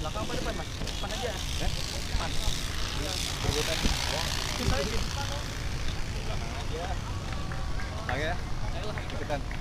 belakang apa depan mas? Depan aja. Eh? depan. Kita aja. Oke ya